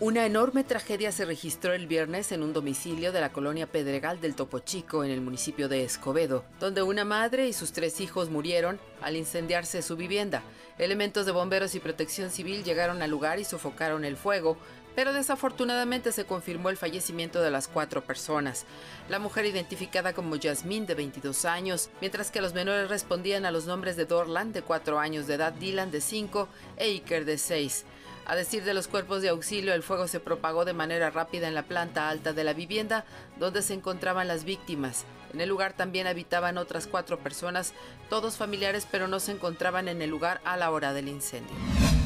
Una enorme tragedia se registró el viernes en un domicilio de la colonia Pedregal del Topo Chico, en el municipio de Escobedo, donde una madre y sus tres hijos murieron al incendiarse su vivienda. Elementos de bomberos y protección civil llegaron al lugar y sofocaron el fuego, pero desafortunadamente se confirmó el fallecimiento de las cuatro personas. La mujer identificada como Yasmín, de 22 años, mientras que los menores respondían a los nombres de Dorland, de 4 años de edad, Dylan, de 5 e Iker, de 6. A decir de los cuerpos de auxilio, el fuego se propagó de manera rápida en la planta alta de la vivienda donde se encontraban las víctimas. En el lugar también habitaban otras cuatro personas, todos familiares, pero no se encontraban en el lugar a la hora del incendio.